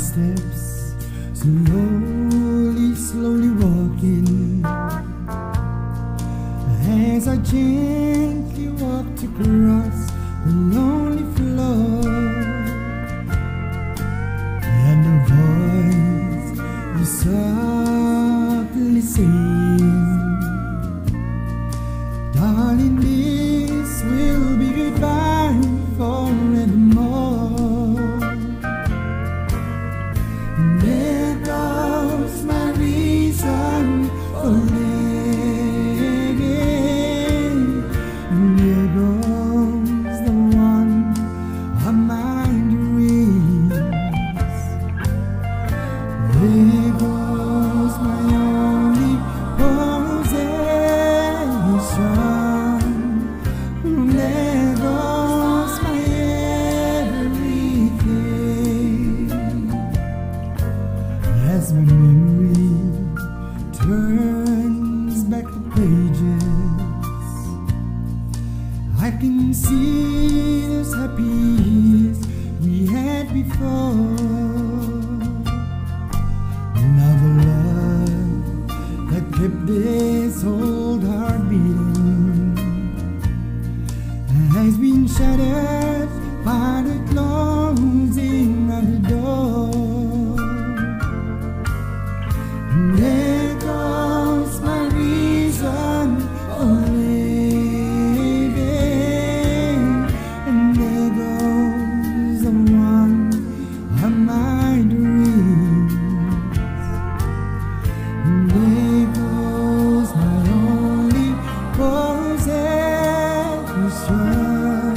footsteps Slowly, slowly walking. As I gently walked across the lonely floor. And a voice was softly saying Darling, dear As my memory turns back the pages, I can see those happy Oh.